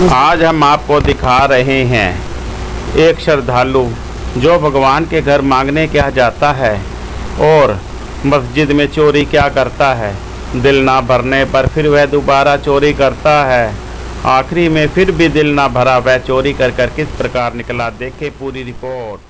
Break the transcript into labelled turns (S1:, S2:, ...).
S1: आज हम आपको दिखा रहे हैं एक श्रद्धालु जो भगवान के घर मांगने क्या जाता है और मस्जिद में चोरी क्या करता है। दिल ना भरने पर फिर वह दोबारा चोरी करता है। आखिरी में फिर भी दिल ना भरा वह चोरी कर कर किस प्रकार निकला, देखे पूरी रिपोर्ट।